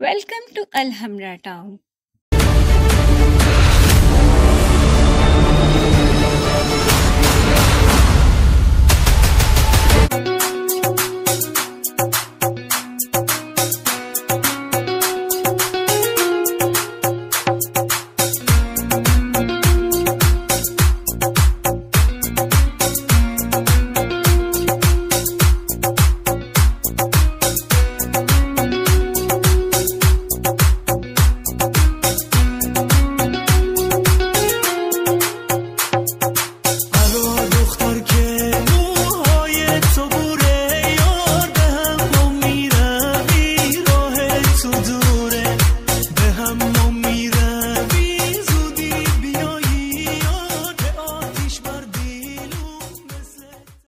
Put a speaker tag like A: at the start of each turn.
A: Welcome to Alhambra town. come on me